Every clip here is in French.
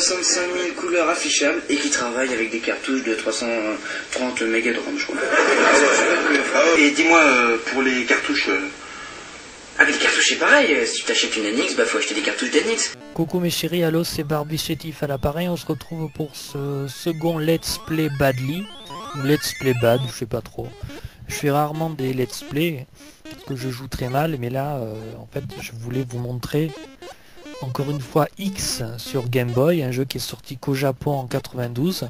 65 000 couleurs affichables et qui travaille avec des cartouches de 330 mégas de RAM, je crois. Et dis-moi, euh, pour les cartouches, euh, Ah, mais les cartouches, c'est pareil. euh, Si tu t'achètes une NX, bah faut acheter des cartouches d'NX. Coucou mes chéris, allo c'est Barbie Chétif à l'appareil, on se retrouve pour ce second Let's Play Badly, ou Let's Play Bad, je sais pas trop. Je fais rarement des Let's Play, parce que je joue très mal, mais là, euh, en fait, je voulais vous montrer encore une fois X sur Game Boy, un jeu qui est sorti qu'au Japon en 92.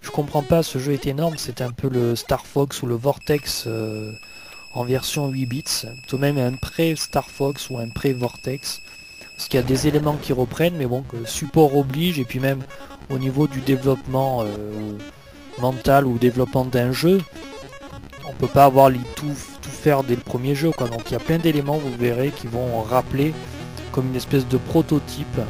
Je comprends pas, ce jeu est énorme, c'est un peu le Star Fox ou le Vortex euh, en version 8 bits, tout de même un pré-Star Fox ou un pré-Vortex parce qu'il y a des éléments qui reprennent, mais bon, support oblige, et puis même au niveau du développement euh, mental ou développement d'un jeu, on peut pas avoir les tout, faire dès le premier jeu. Donc il y a plein d'éléments, vous verrez, qui vont rappeler comme une espèce de prototype.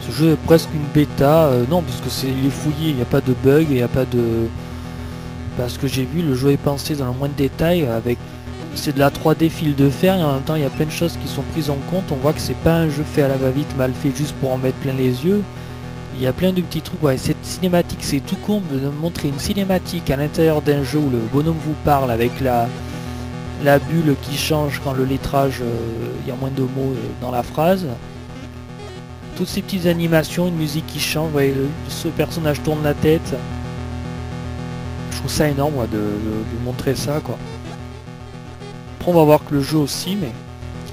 Ce jeu est presque une bêta, euh, non, parce que c'est est fouillé, il n'y a pas de bug, il n'y a pas de... Parce que j'ai vu, le jeu est pensé dans le moins de détails, avec c'est de la 3D fil de fer et en même temps il y a plein de choses qui sont prises en compte. On voit que c'est pas un jeu fait à la va-vite, mal fait juste pour en mettre plein les yeux. Il y a plein de petits trucs. Ouais, cette cinématique, c'est tout con de montrer une cinématique à l'intérieur d'un jeu où le bonhomme vous parle avec la, la bulle qui change quand le lettrage, euh, il y a moins de mots euh, dans la phrase. Toutes ces petites animations, une musique qui change, voyez, ce personnage tourne la tête. Je trouve ça énorme moi, de, montrer ça quoi. Après, on va voir que le jeu aussi, mais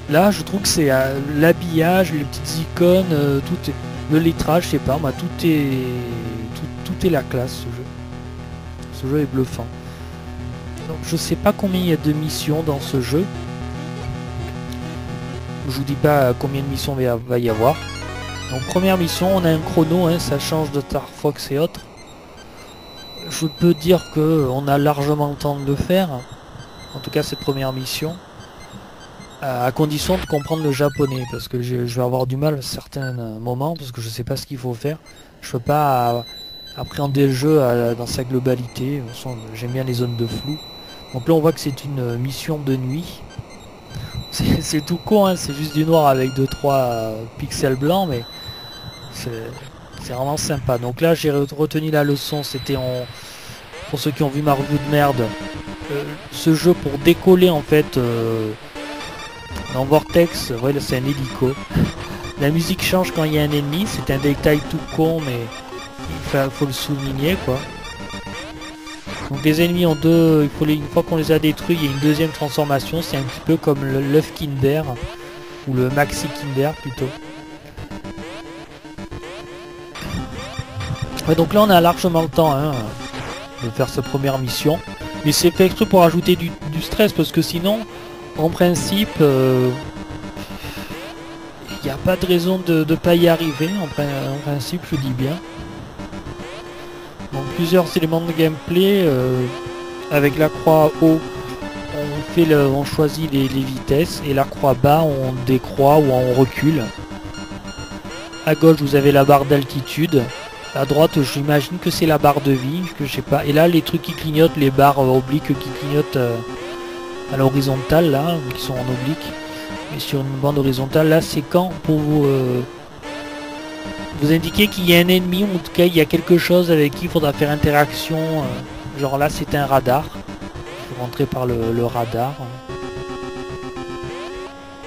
là, je trouve que c'est euh, l'habillage, les petites icônes, euh, tout est- le lettrage, je sais pas, moi, tout est, tout est la classe, ce jeu. Ce jeu est bluffant. Donc, je sais pas combien il y a de missions dans ce jeu. Je vous dis pas combien de missions va- y avoir. Donc, première mission, on a un chrono, hein, ça change de Star Fox et autres. Je peux dire que on a largement le temps de faire en tout cas cette première mission, à condition de comprendre le japonais, parce que je, vais avoir du mal à certains euh, moments, parce que je sais pas ce qu'il faut faire. Je peux pas euh, appréhender le jeu à- dans sa globalité, j'aime bien les zones de flou. Donc là on voit que c'est une euh, mission de nuit. C'est tout con, hein, c'est juste du noir avec 2-3 pixels blancs, mais c'est vraiment sympa. Donc là j'ai re- retenu la leçon, c'était en... Pour ceux qui ont vu ma de merde, euh, ce jeu pour décoller en fait euh, dans Vortex, c'est un hélico. La musique change quand il y a un ennemi, c'est un détail tout con mais il fa- faut le souligner quoi. Donc les ennemis ont deux, il faut les, une fois qu'on les a détruits, il y a une deuxième transformation, c'est un petit peu comme l'œuf Kinder ou le Maxi Kinder plutôt. Ouais, donc là on a largement le temps hein, de faire cette première mission. Mais c'est fait exprès pour ajouter du, stress parce que sinon, en principe, il n'y a pas de raison de ne pas y arriver. En, en principe, je dis bien. Plusieurs éléments de gameplay. euh, avec la croix haut, on, fait le, on choisit les, vitesses et la croix bas, on décroît ou on recule. À gauche, vous avez la barre d'altitude. À droite, j'imagine que c'est la barre de vie, que je sais pas. Et là, les trucs qui clignotent, les barres euh, obliques qui clignotent euh, à l'horizontale, là, qui sont en oblique, et sur une bande horizontale, là, c'est quand pour vous, vous indiquer qu'il y a un ennemi, ou en cas, il y a quelque chose avec qui il faudra faire interaction. euh, genre là, c'est un radar. Il rentrer par le, le radar.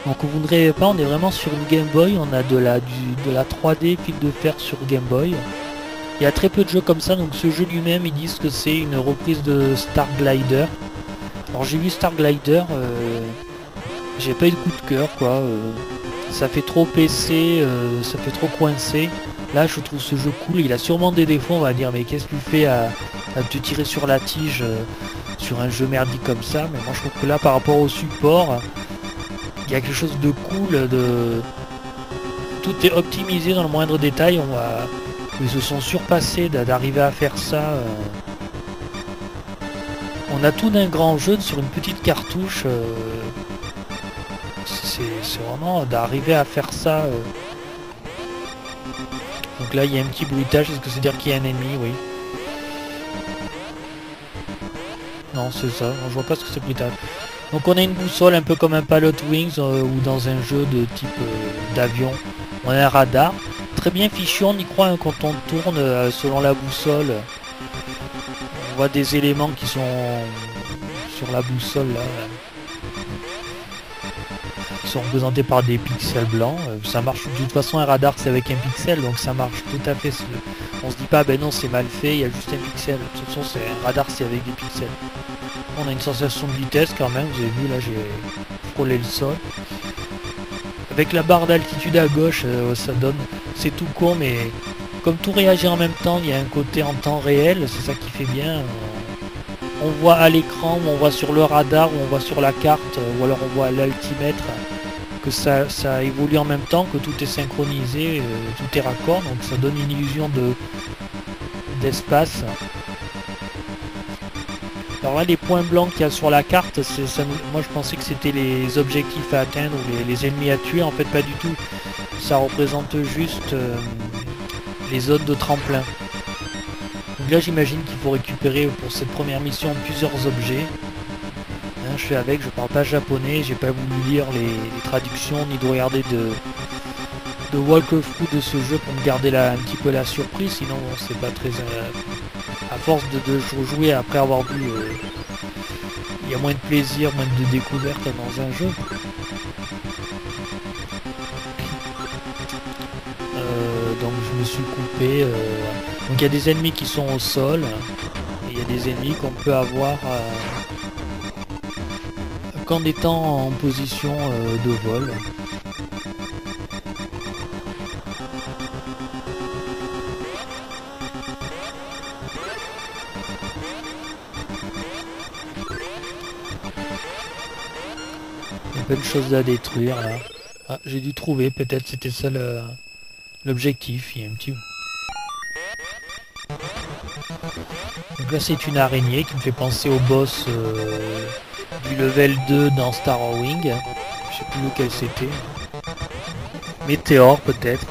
Donc vous ne rêvez pas, on est vraiment sur une Game Boy, on a de la, du, de la 3D fil de fer sur Game Boy. Il y a très peu de jeux comme ça, donc ce jeu lui-même, ils disent que c'est une reprise de Star Glider. Alors j'ai vu Star Glider, euh, j'ai pas eu de coup de cœur, quoi. euh, ça fait trop PC, euh, ça fait trop coincé. Là, je trouve ce jeu cool. Il a sûrement des défauts, on va dire, mais qu'est-ce que tu fais à, te tirer sur la tige euh, sur un jeu merdique comme ça? Mais moi, je trouve que là, par rapport au support, il y a quelque chose de cool, de tout est optimisé dans le moindre détail. On va ils se sont surpassés d'a- d'arriver à faire ça. euh. On a tout d'un grand jeu sur une petite cartouche. C'est vraiment d'arriver à faire ça. euh. Donc là, il y a un petit bruitage. Est-ce que c'est dire qu'il y a un ennemi? Oui. Non, c'est ça. Je vois pas ce que c'est bruitage. Donc on a une boussole un peu comme un Pilot Wings euh, ou dans un jeu de type euh, d'avion. On a un radar très bien fichu, on y croit hein, quand on tourne selon la boussole. On voit des éléments qui sont sur la boussole là. Sont représentés par des pixels blancs. Euh, Ça marche de toute façon un radar c'est avec un pixel donc ça marche tout à fait. On se dit pas ben non c'est mal fait, il y a juste un pixel. De toute façon c'est un radar c'est avec des pixels. On a une sensation de vitesse quand même, vous avez vu là j'ai frôlé le sol. Avec la barre d'altitude à gauche, euh, ça donne. C'est tout con, mais comme tout réagit en même temps, il y a un côté en temps réel, c'est ça qui fait bien. On voit à l'écran, on voit sur le radar, on voit sur la carte, euh, ou alors on voit à l'altimètre que ça, ça évolue en même temps, que tout est synchronisé, euh, tout est raccord, donc ça donne une illusion de d'espace. Alors là, les points blancs qu'il y a sur la carte, ça. Moi, je pensais que c'était les objectifs à atteindre ou les, les ennemis à tuer. En fait, pas du tout. Ça représente juste euh, les zones de tremplin. Donc là, j'imagine qu'il faut récupérer pour cette première mission plusieurs objets. Je fais avec, je parle pas japonais, j'ai pas voulu lire les, traductions ni de regarder de, de walkthrough de ce jeu pour me garder un petit peu la surprise, sinon c'est pas très... euh, à force de, jouer après avoir vu, euh, il y a moins de plaisir, moins de découverte dans un jeu. Euh, donc je me suis coupé. donc il y a des ennemis qui sont au sol, il y a des ennemis qu'on peut avoir euh, qu'en étant en position euh, de vol. Il y a à détruire là. Ah, j'ai dû trouver, peut-être c'était ça l'objectif. Il y a un petit. Donc là c'est une araignée qui me fait penser au boss euh, du level 2 dans Star Wing. Je sais plus lequel c'était. Météore peut-être.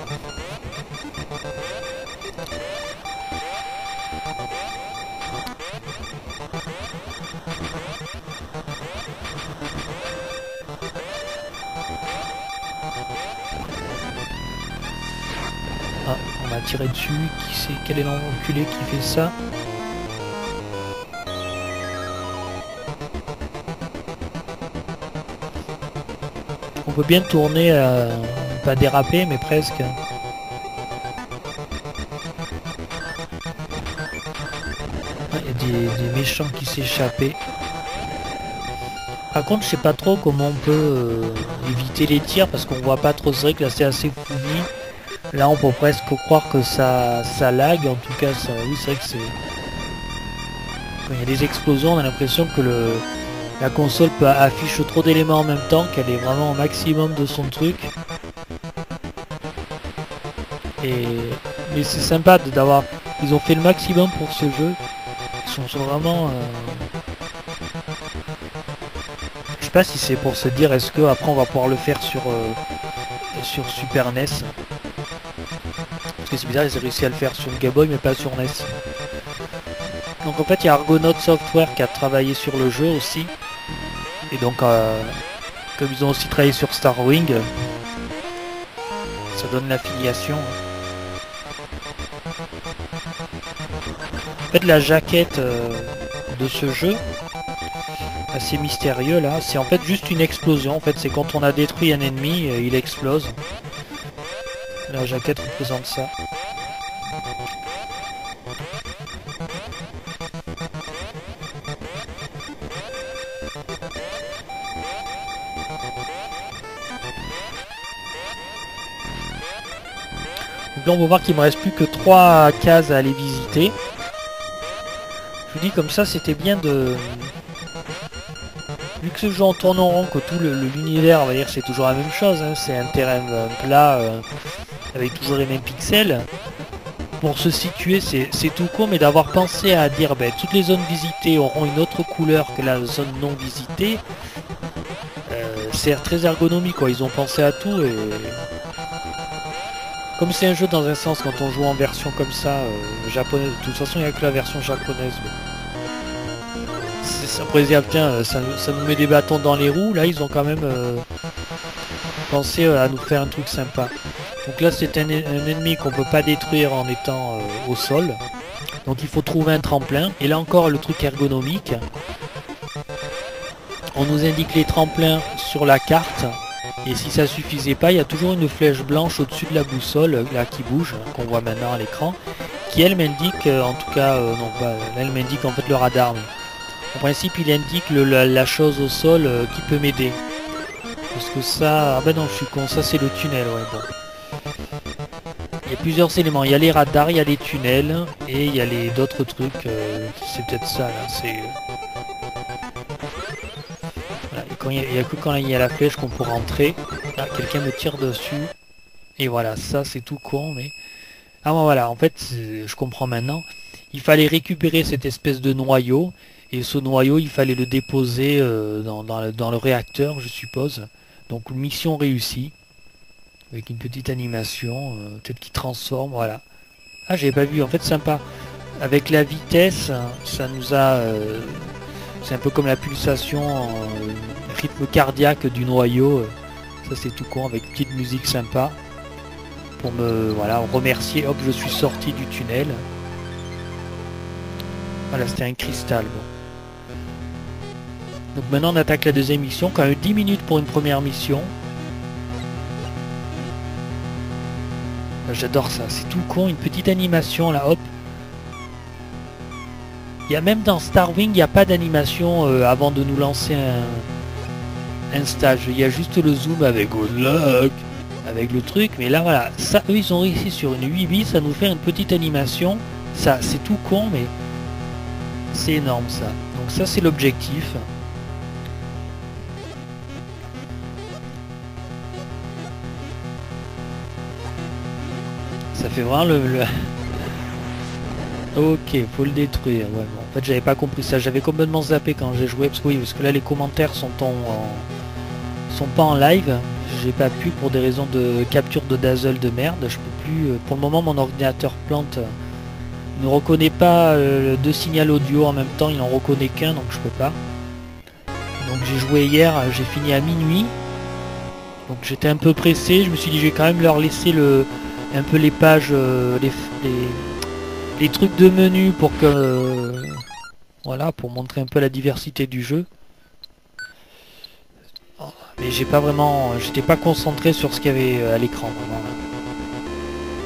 Ah, on m'a tiré dessus. Qui c'est? Quel est l'enculé qui fait ça? Peut bien tourner, euh, pas déraper, mais presque. Ah, Il y a des, méchants qui s'échappaient. Par contre, je sais pas trop comment on peut euh, éviter les tirs parce qu'on voit pas trop. C'est vrai que là c'est assez fouillis. Là, on peut presque croire que ça, ça lag. En tout cas, ça, oui, c'est vrai que c'est. Quand il y a des explosions, on a l'impression que le, la console affiche trop d'éléments en même temps, qu'elle est vraiment au maximum de son truc. Et mais c'est sympa d'avoir. Ils ont fait le maximum pour ce jeu. Ils sont, sont vraiment. euh, Je sais pas si c'est pour se dire est-ce que après on va pouvoir le faire sur euh, sur Super NES. Parce que c'est bizarre, ils ont réussi à le faire sur Game Boy mais pas sur NES. Donc en fait il y a Argonaut Software qui a travaillé sur le jeu aussi. Et donc euh, comme ils ont aussi travaillé sur Star Wing, ça donne l'affiliation. En fait la jaquette euh, de ce jeu, assez mystérieux là, c'est en fait juste une explosion. En fait c'est quand on a détruit un ennemi, euh, il explose. La jaquette représente ça. Là on va voir qu'il me reste plus que trois cases à aller visiter. Je vous dis comme ça c'était bien de... Vu que ce jeu en tourne rond, que tout l'univers, on va dire c'est toujours la même chose, hein, c'est un terrain plat euh, avec toujours les mêmes pixels. Pour se situer, c'est tout con, mais d'avoir pensé à dire ben, toutes les zones visitées auront une autre couleur que la zone non visitée, euh, c'est très ergonomique ils ont pensé à tout et... Comme c'est un jeu dans un sens quand on joue en version comme ça, euh, japonaise, de toute façon il n'y a que la version japonaise. euh, ça, nous met des bâtons dans les roues, là ils ont quand même euh, pensé à nous faire un truc sympa. Donc là c'est un, ennemi qu'on peut pas détruire en étant au sol. Donc il faut trouver un tremplin. Et là encore le truc ergonomique. On nous indique les tremplins sur la carte. Et si ça suffisait pas, il y a toujours une flèche blanche au-dessus de la boussole, là qui bouge, qu'on voit maintenant à l'écran, qui elle m'indique, euh, en tout cas, euh, non là, elle m'indique en fait le radar. En principe, il indique la, chose au sol euh, qui peut m'aider. Parce que ça, ah ben non, je suis con, ça c'est le tunnel, ouais. Il y a plusieurs éléments, il y a les radars, il y a les tunnels, et il y a les d'autres trucs, c'est peut-être ça là, c'est... Il n'y a, que quand il y a la flèche qu'on peut rentrer. Quelqu'un me tire dessus. Et voilà, ça c'est tout con, mais... Ah voilà, en fait, je comprends maintenant. Il fallait récupérer cette espèce de noyau, et ce noyau, il fallait le déposer euh, dans, dans le, réacteur, je suppose. Donc mission réussie. Avec une petite animation, euh, peut-être qui transforme, voilà. Ah, j'avais pas vu, en fait sympa. Avec la vitesse, ça nous a... euh, c'est un peu comme la pulsation, rythme cardiaque du noyau. euh, Ça c'est tout con, avec petite musique sympa. Pour me voilà, remercier. Hop, je suis sorti du tunnel. Voilà, c'était un cristal. Donc maintenant on attaque la deuxième mission. Quand même 10 minutes pour une première mission. Ah, J'adore ça, c'est tout con, une petite animation là, hop. Il y a même dans Starwing, il n'y a pas d'animation euh, avant de nous lancer un, stage. Il y a juste le zoom avec good luck, avec le truc. Mais là voilà, ça eux ils ont réussi sur une 8 bits à nous faire une petite animation. Ça c'est tout con mais c'est énorme ça. Donc ça c'est l'objectif. Ça fait vraiment le... Ok, faut le détruire. Ouais, bon, en fait, j'avais pas compris ça. J'avais complètement zappé quand j'ai joué. Parce que oui, parce que là, les commentaires sont en- sont pas en live. J'ai pas pu pour des raisons de capture de dazzle de merde. Je peux plus. euh, Pour le moment, mon ordinateur plante. euh, ne reconnaît pas euh, deux signaux audio en même temps. Il en reconnaît qu'un, donc je peux pas. Donc j'ai joué hier. J'ai fini à minuit. Donc j'étais un peu pressé. Je me suis dit, je vais quand même leur laisser le un peu les pages, les, les, les trucs de menu pour que voilà pour montrer un peu la diversité du jeu mais j'ai pas vraiment j'étais pas concentré sur ce qu'il y avait euh, à l'écran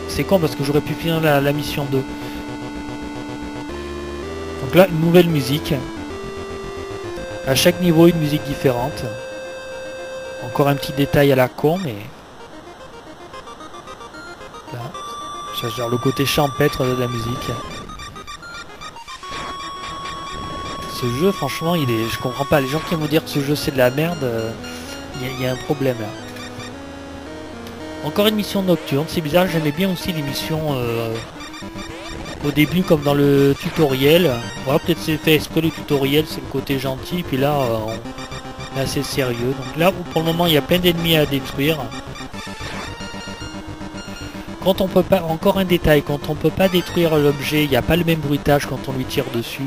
c'est con parce que j'aurais pu finir la, mission 2 donc là une nouvelle musique à chaque niveau une musique différente encore un petit détail à la con mais là le côté champêtre de la musique. Ce jeu, franchement, il est, je comprends pas. Les gens qui vont dire que ce jeu c'est de la merde, euh, il y, a- un problème là. Encore une mission nocturne, c'est bizarre. J'aimais bien aussi les missions euh, au début, comme dans le tutoriel. Voilà, peut-être c'est fait exprès le tutoriel, c'est le côté gentil. Puis là, euh, on est assez sérieux. Donc là, pour le moment, il y a plein d'ennemis à détruire. Quand on peut pas, encore un détail, quand on peut pas détruire l'objet, il n'y a pas le même bruitage quand on lui tire dessus.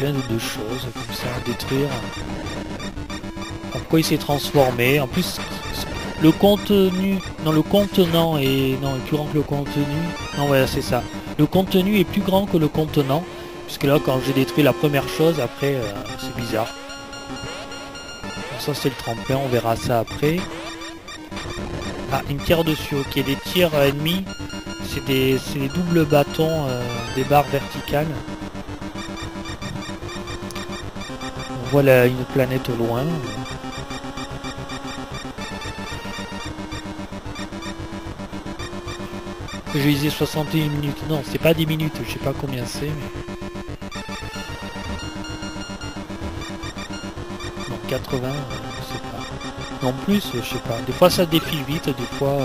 Plein de, choses comme ça à détruire. Pourquoi il s'est transformé En plus, le contenu, non le contenant est, non, est plus grand que le contenu. Non, voilà, c'est ça. Le contenu est plus grand que le contenant. Puisque là, quand j'ai détruit la première chose, après, euh, c'est bizarre. Ça, c'est le tremplin, on verra ça après. Ah, une tire dessus, ok. Les tirs ennemis, c'est des, des doubles bâtons, euh, des barres verticales. Voit la- une planète loin. Je disais 61 minutes. Non, c'est pas 10 minutes, je sais pas combien c'est, mais... Non, 80, euh, je sais pas. Non plus, je sais pas. Des fois ça défile vite, des fois...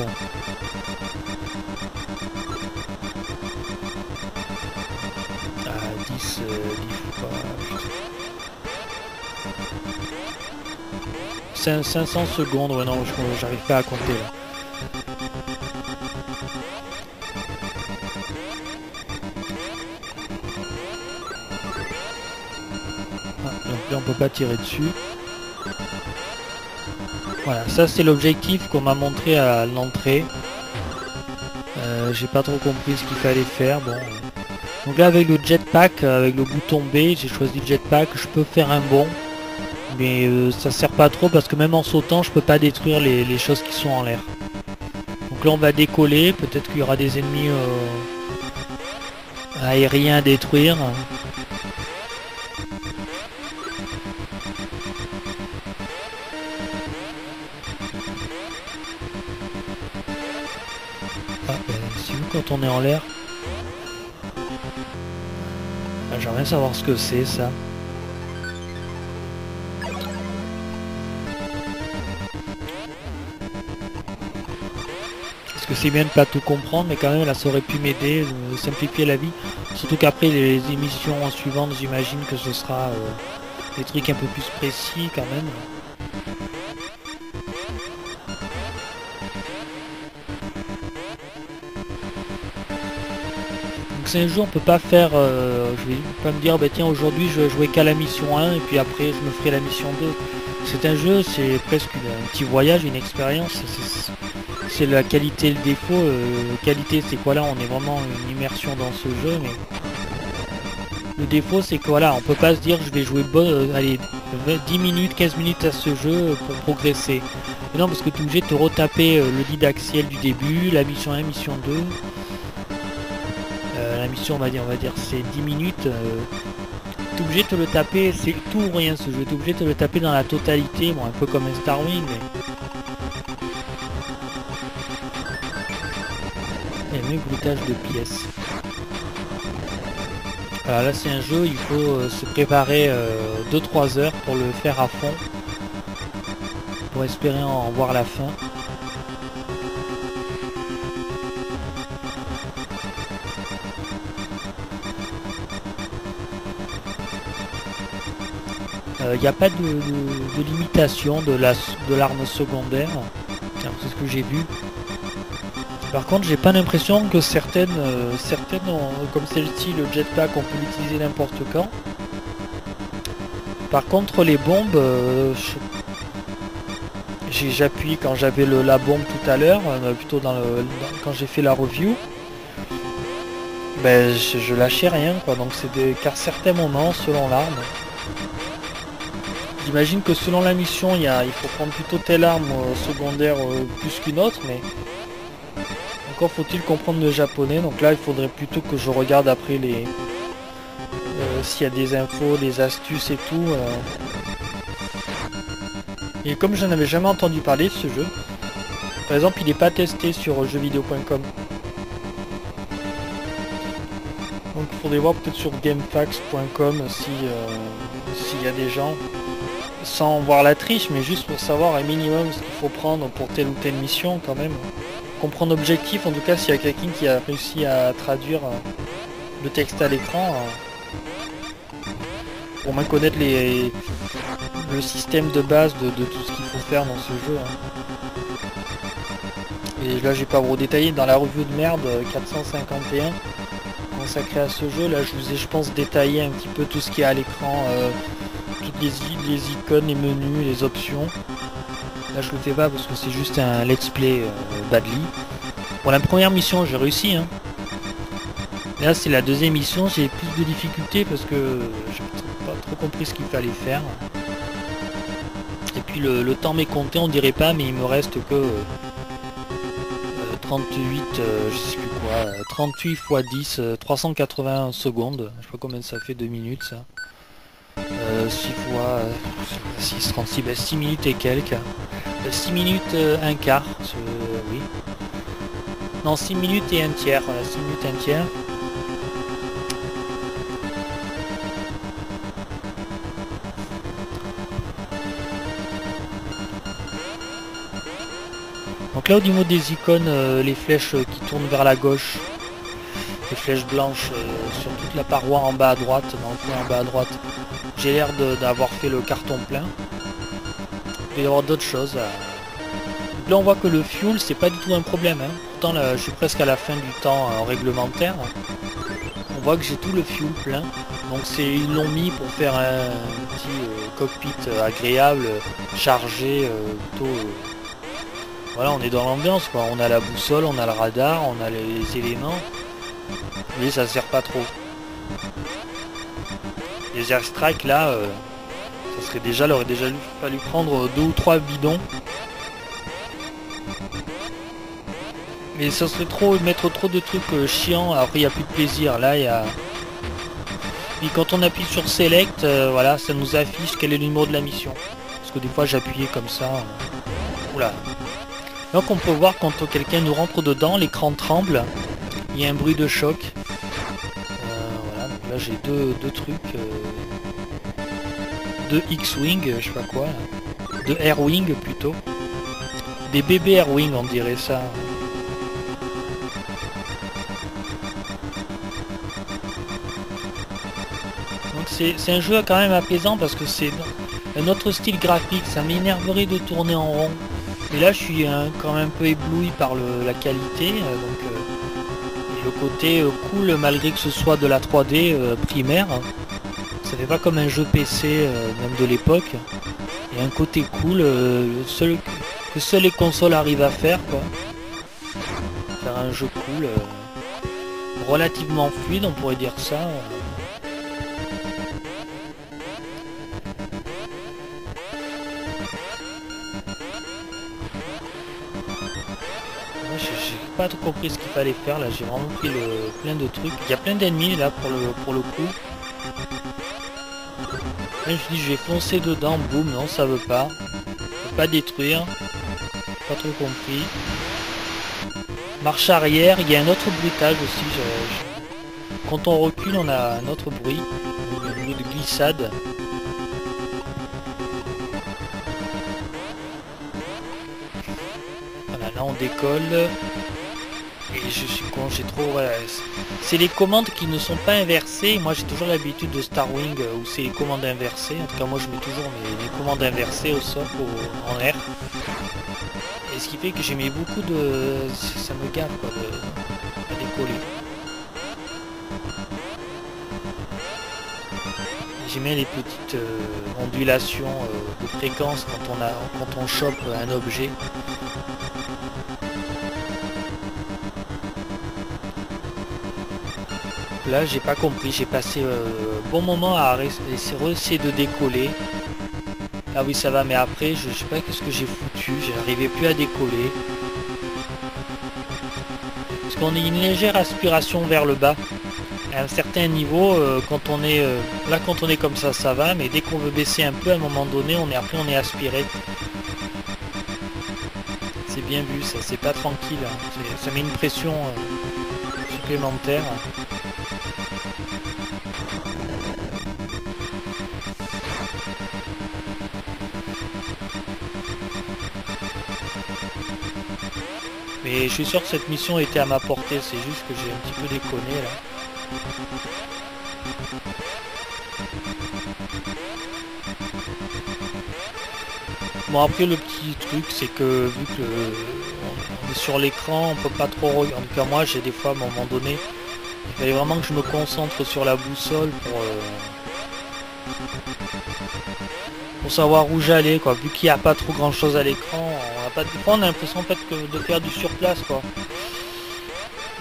500 secondes, ouais non, j'arrive pas à compter là. peut pas tirer dessus. Voilà, ça c'est l'objectif qu'on m'a montré à l'entrée. Euh, j'ai pas trop compris ce qu'il fallait faire. Bon. Donc là avec le jetpack, avec le bouton B, j'ai choisi le jetpack, je peux faire un bond. Mais euh, ça sert pas trop parce que même en sautant, je peux pas détruire les, choses qui sont en l'air. Donc là on va décoller, peut-être qu'il y aura des ennemis euh, aériens à détruire. Ah, ben, c'est où quand on est en l'air ah, J'aimerais savoir ce que c'est ça. Parce que c'est bien de pas tout comprendre, mais quand même, là, ça aurait pu m'aider, euh, simplifier la vie. Surtout qu'après les émissions suivantes, j'imagine que ce sera euh, des trucs un peu plus précis quand même. c'est un jeu on peut pas faire euh, je vais pas me dire bah tiens aujourd'hui je vais jouer qu'à la mission 1 et puis après je me ferai la mission 2 c'est un jeu c'est presque un petit voyage une expérience c'est la qualité et le défaut euh, qualité c'est quoi là on est vraiment une immersion dans ce jeu mais le défaut c'est que voilà on peut pas se dire je vais jouer euh, allez 10 minutes 15 minutes à ce jeu pour progresser. Non parce que tu es obligé de te retaper le didactiel du début la mission 1 mission 2 la mission on va dire on va dire c'est 10 minutes euh, t'es obligé de te le taper c'est tout ou rien ce jeu t'es obligé de le taper dans la totalité bon un peu comme un Star Wing mais et broutage de pièces alors là c'est un jeu il faut euh, se préparer 2-3 euh, heures pour le faire à fond pour espérer en voir la fin Il euh, n'y a pas de, limitation de l'arme de secondaire. C'est ce que j'ai vu. Par contre, j'ai pas l'impression que certaines, euh, certaines comme celle-ci, le jetpack, on peut l'utiliser n'importe quand. Par contre, les bombes, euh, j'ai appuyé quand j'avais la bombe tout à l'heure, plutôt dans, quand j'ai fait la review. Ben, je, lâchais rien, quoi. Donc c'est des car certains moments, selon l'arme, J'imagine que selon la mission, il, faut prendre plutôt telle arme euh, secondaire euh, plus qu'une autre, mais encore faut-il comprendre le japonais. Donc là, il faudrait plutôt que je regarde après les euh, s'il y a des infos, des astuces et tout. Et comme je n'avais jamais entendu parler de ce jeu, par exemple, il n'est pas testé sur jeuxvideo.com. Donc il faudrait voir peut-être sur gamefax.com si s'il y a des gens sans voir la triche, mais juste pour savoir un minimum ce qu'il faut prendre pour telle ou telle mission quand même. Comprendre l'objectif, en tout cas s'il y a quelqu'un qui a réussi à traduire euh, le texte à l'écran, euh, pour moins connaître les, le système de base de, tout ce qu'il faut faire dans ce jeu. Hein. Et là j'ai pas vous détailler dans la revue de merde 451 euh, consacrée à ce jeu, là je vous ai je pense détaillé un petit peu tout ce qui est à l'écran les, les, icônes, les menus, les options. Je le fais pas parce que c'est juste un let's play euh, badly. Pour la première mission j'ai réussi. Hein. Là c'est la deuxième mission, j'ai plus de difficultés parce que j'ai pas trop compris ce qu'il fallait faire. Et puis le, temps m'est compté, on dirait pas, mais il me reste que 38, euh, euh, je sais plus quoi, 38 x 10, 380 secondes. Je sais pas combien ça fait, 2 minutes ça. 6 fois 6, 36, 6 minutes et quelques. 6 euh, minutes, euh, un quart, oui. Non, 6 minutes et un tiers, 6 minutes un tiers. Donc là au niveau des icônes, euh, les flèches qui tournent vers la gauche, les flèches blanches sur toute la paroi en bas à droite, dans le coin en bas à droite, j'ai l'air d'avoir fait le carton plein. Il y avoir d'autres choses. Euh. Là on voit que le fuel c'est pas du tout un problème. Hein. Pourtant là, je suis presque à la fin du temps euh, réglementaire. On voit que j'ai tout le fuel plein. Donc c'est ils l'ont mis pour faire un, petit euh, cockpit agréable, chargé, plutôt. voilà, on est dans l'ambiance quoi. On a la boussole, on a le radar, on a les, éléments. Mais ça sert pas trop. Les airstrikes là, ça serait déjà, il aurait déjà fallu prendre deux ou trois bidons. Mais ça serait trop mettre trop de trucs euh, chiants, après il n'y a plus de plaisir. Là il y a. Puis quand on appuie sur Select, euh, voilà, ça nous affiche quel est le numéro de la mission. Parce que des fois j'appuyais comme ça. Oula. Donc on peut voir quand quelqu'un nous rentre dedans, l'écran tremble. Il y a un bruit de choc. Euh, voilà, là j'ai deux, deux trucs. X-Wing, je sais pas quoi. Deux Air-Wing plutôt. Des bébés Air-Wing on dirait ça. Donc c'est un jeu quand même apaisant parce que c'est un autre style graphique, ça m'énerverait de tourner en rond. Et là je suis quand même un peu ébloui par la qualité, euh, donc euh, le côté euh, cool malgré que ce soit de la 3D euh, primaire. Ça fait pas comme un jeu PC euh, même de l'époque. Il y a un côté cool, euh, que seules les consoles arrivent à faire quoi. Faire un jeu cool, euh, relativement fluide on pourrait dire ça. j'ai pas tout compris ce qu'il fallait faire là, j'ai vraiment pris le, plein de trucs. Il y a plein d'ennemis là pour le, pour le coup. Je me je vais foncer dedans, boum, non ça veut pas. Pas détruire. Pas trop compris. Marche arrière, il y a un autre bruitage aussi. Quand on recule on a un autre bruit. Bruit de glissade. Voilà, là on décolle. Je suis con, j'ai trop... c'est- les commandes qui ne sont pas inversées. Moi j'ai toujours l'habitude de Starwing euh, où c'est les commandes inversées. En tout cas moi je mets toujours mes, commandes inversées au sol, au- en air. Et ce qui fait que j'ai mis beaucoup de... Ça me gave quoi, de, à décoller. J'aimais les petites euh, ondulations euh, de fréquence quand on, a, quand on chope un objet. Là, j'ai pas compris. J'ai passé euh, bon moment à essayer de décoller. Ah oui, ça va, mais après, je, sais pas qu'est-ce que j'ai foutu. J'arrivais plus à décoller. Parce qu'on a une légère aspiration vers le bas. À un certain niveau, euh, quand on est euh, là, quand on est comme ça, ça va. Mais dès qu'on veut baisser un peu, à un moment donné, on est après, on est aspiré. C'est bien vu, ça. C'est pas tranquille. hein. Ça met une pression euh, supplémentaire. Mais je suis sûr que cette mission était à ma portée, c'est juste que j'ai un petit peu déconné là. Bon après le petit truc c'est que vu que euh, on est sur l'écran on peut pas trop regarder. En tout cas moi j'ai des fois à un moment donné il fallait vraiment que je me concentre sur la boussole pour, euh, pour savoir où j'allais quoi. Vu qu'il n'y a pas trop grand chose à l'écran, on a pas de on a l'impression en fait de faire du surplace quoi.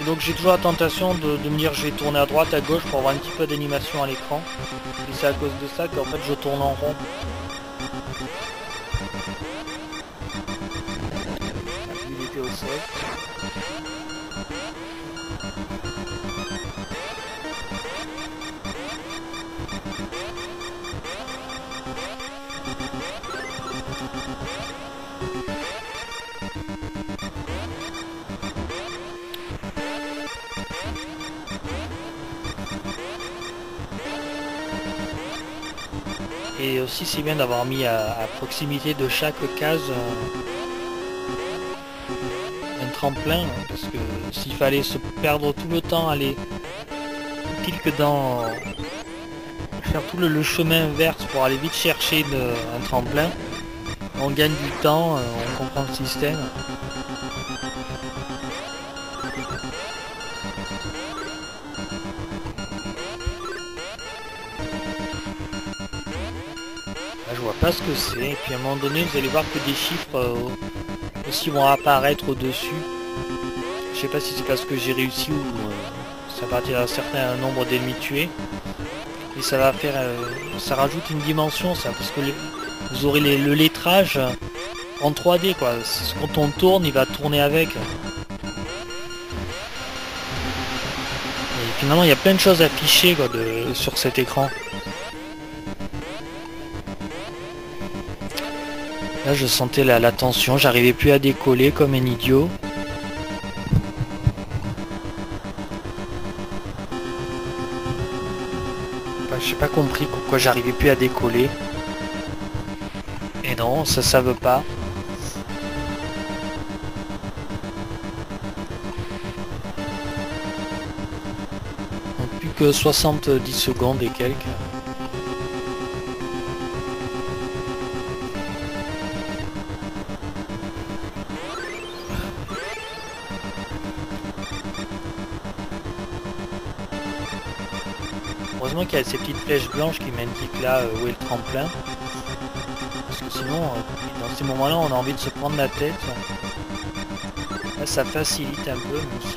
Donc j'ai toujours la tentation de, de me dire je vais tourner à droite, à gauche pour avoir un petit peu d'animation à l'écran. Et c'est à cause de ça qu'en fait je tourne en rond. Aussi c'est bien d'avoir mis à, proximité de chaque case euh, un tremplin, parce que s'il fallait se perdre tout le temps, aller pile que dans faire tout le, chemin inverse pour aller vite chercher un tremplin, on gagne du temps, euh, on comprend le système. Pas ce que c'est. Et puis à un moment donné, vous allez voir que des chiffres euh, aussi vont apparaître au-dessus. Je sais pas si c'est parce que j'ai réussi ou euh, c'est à partir d'un certain nombre d'ennemis tués. Et ça va faire... euh, ça rajoute une dimension ça, parce que les- vous aurez les- le lettrage en 3D quoi. Quand on tourne, il va tourner avec. Et finalement, il y a plein de choses affichées quoi, de, sur cet écran. Là, je sentais la, tension, j'arrivais plus à décoller comme un idiot. Enfin, j'ai pas compris pourquoi j'arrivais plus à décoller. Et non, ça, ça veut pas. Plus que 70 secondes et quelques. Ces petites flèches blanches qui m'indiquent là euh, où est le tremplin. Parce que sinon, euh, dans ces moments-là, on a envie de se prendre la tête. Ça facilite un peu, même si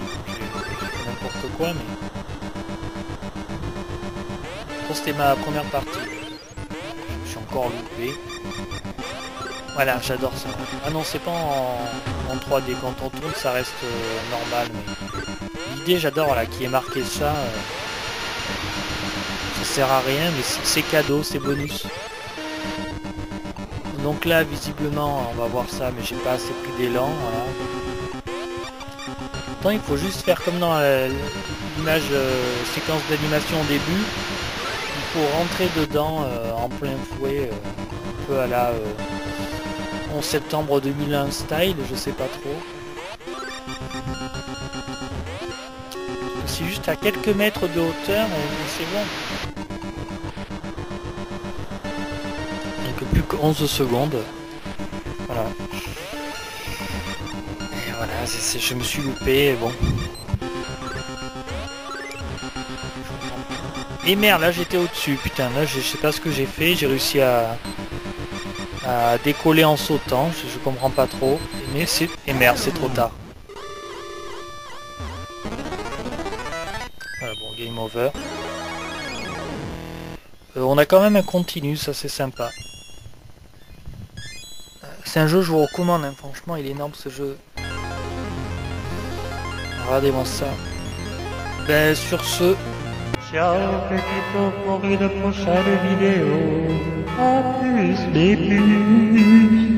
n'importe quoi, mais... Ça, c'était ma première partie. Je suis encore loupé. Voilà, j'adore ça. Ah non, c'est pas en, en 3D. Quand on tourne, ça reste euh, normal. Mais l'idée, j'adore, là, qui est marqué ça sert à rien, mais c'est- cadeau, c'est bonus. Donc là, visiblement, on va voir ça, mais j'ai pas assez pris d'élan. Pourtant, il faut juste faire comme dans l'image euh, séquence d'animation au début. Il faut rentrer dedans euh, en plein fouet, euh, un peu à la euh, 11 septembre 2001 style, je sais pas trop. C'est juste à quelques mètres de hauteur c'est bon. Plus que 11 secondes. Voilà. Et voilà, je me suis loupé, bon. Et merde, là j'étais au-dessus, putain, là je sais pas ce que j'ai fait, j'ai réussi à, à décoller en sautant, je, je comprends pas trop, mais c'est... Et merde, c'est trop tard. Voilà, bon, game over. Euh, on a quand même un continu, ça c'est sympa. C'est un jeu, je vous recommande, hein, franchement, il est énorme ce jeu. Regardez-moi ça. Ben, sur ce, Ciao petit pour une prochaine vidéo. À plus, plus.